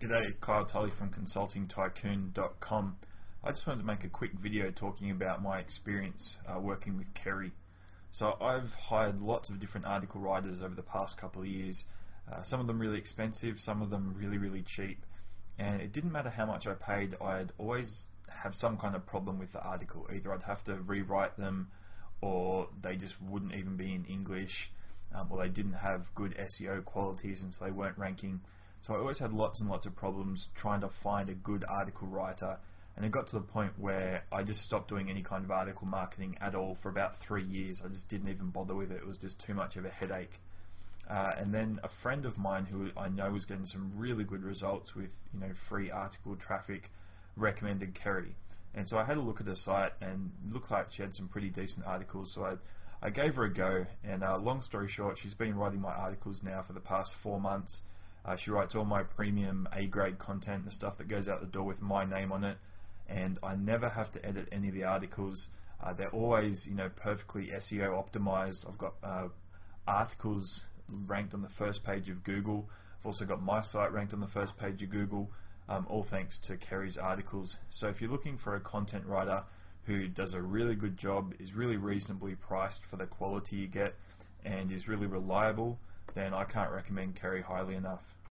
G'day, Kyle Tully from ConsultingTycoon.com. I just wanted to make a quick video talking about my experience uh, working with Kerry. So I've hired lots of different article writers over the past couple of years. Uh, some of them really expensive, some of them really, really cheap. And it didn't matter how much I paid, I'd always have some kind of problem with the article. Either I'd have to rewrite them, or they just wouldn't even be in English, um, or they didn't have good SEO qualities and so they weren't ranking. So I always had lots and lots of problems trying to find a good article writer and it got to the point where I just stopped doing any kind of article marketing at all for about three years. I just didn't even bother with it. It was just too much of a headache. Uh, and then a friend of mine who I know was getting some really good results with you know free article traffic recommended Kerry. And so I had a look at her site and looked like she had some pretty decent articles. So I, I gave her a go. And uh, long story short, she's been writing my articles now for the past four months. Uh, she writes all my premium A grade content, the stuff that goes out the door with my name on it, and I never have to edit any of the articles. Uh, they're always, you know, perfectly SEO optimized. I've got uh, articles ranked on the first page of Google. I've also got my site ranked on the first page of Google, um, all thanks to Kerry's articles. So if you're looking for a content writer who does a really good job, is really reasonably priced for the quality you get, and is really reliable, then I can't recommend Kerry highly enough.